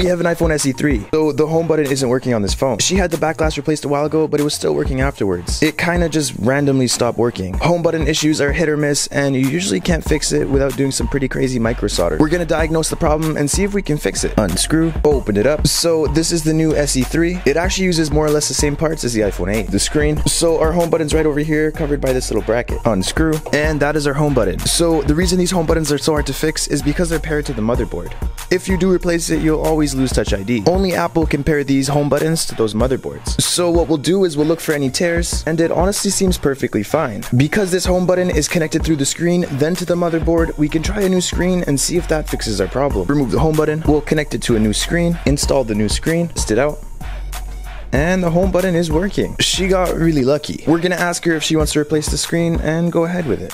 We have an iPhone SE3, so the home button isn't working on this phone. She had the back glass replaced a while ago, but it was still working afterwards. It kinda just randomly stopped working. Home button issues are hit or miss, and you usually can't fix it without doing some pretty crazy micro solder. We're gonna diagnose the problem and see if we can fix it. Unscrew, open it up. So this is the new SE3. It actually uses more or less the same parts as the iPhone 8. The screen. So our home button's right over here, covered by this little bracket. Unscrew, and that is our home button. So the reason these home buttons are so hard to fix is because they're paired to the motherboard. If you do replace it, you'll always lose Touch ID. Only Apple can pair these home buttons to those motherboards. So what we'll do is we'll look for any tears, and it honestly seems perfectly fine. Because this home button is connected through the screen, then to the motherboard, we can try a new screen and see if that fixes our problem. Remove the home button, we'll connect it to a new screen, install the new screen, test it out, and the home button is working. She got really lucky. We're gonna ask her if she wants to replace the screen and go ahead with it.